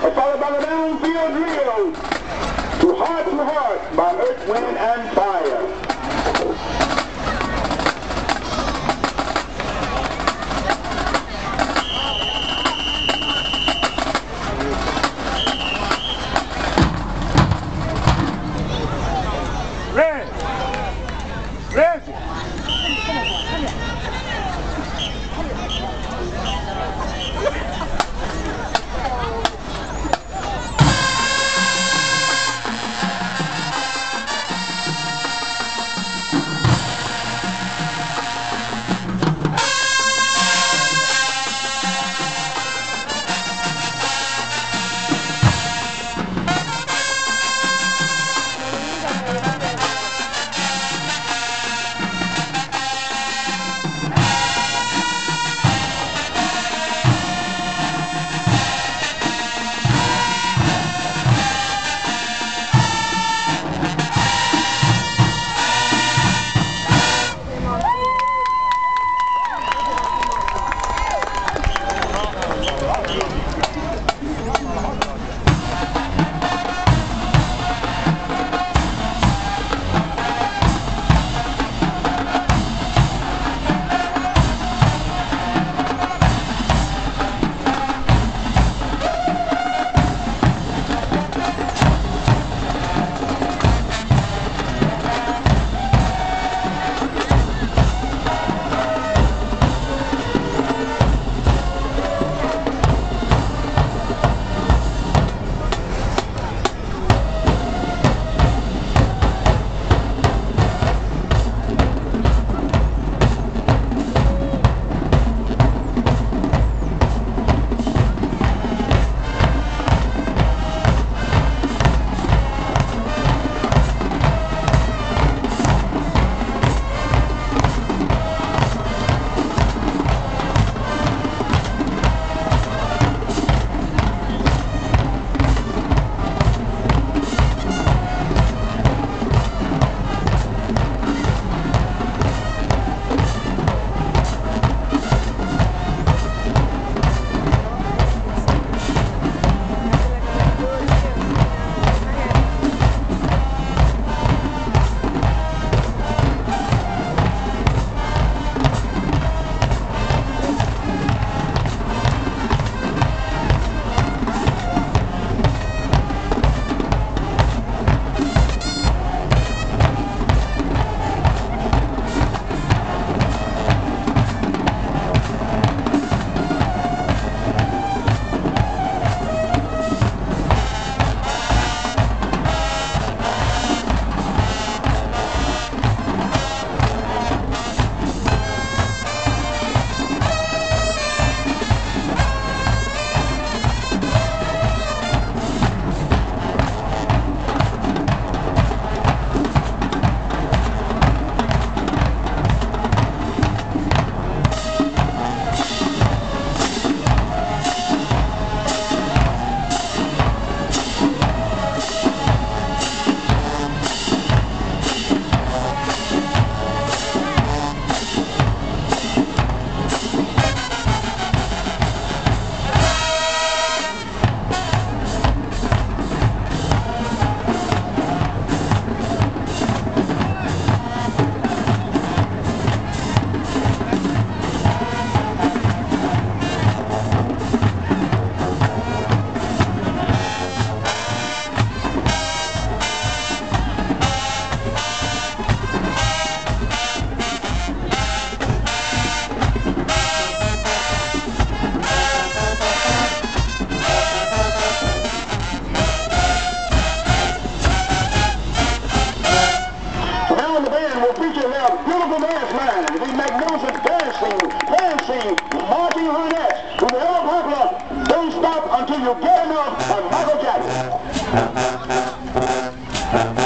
Followed by the a downfield drill to heart to heart by earth, wind, and fire. the baseline, the magnificent dancing, dancing Marching Ronettes from the El Poplar. Don't stop until you get enough of Michael Jackson.